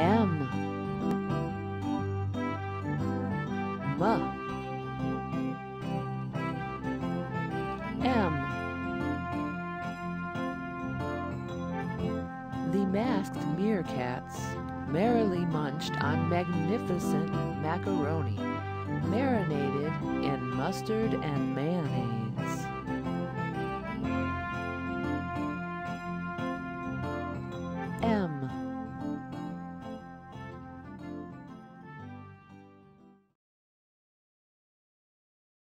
M. M M. The masked meerkats merrily munched on magnificent macaroni, marinated in mustard and mayonnaise.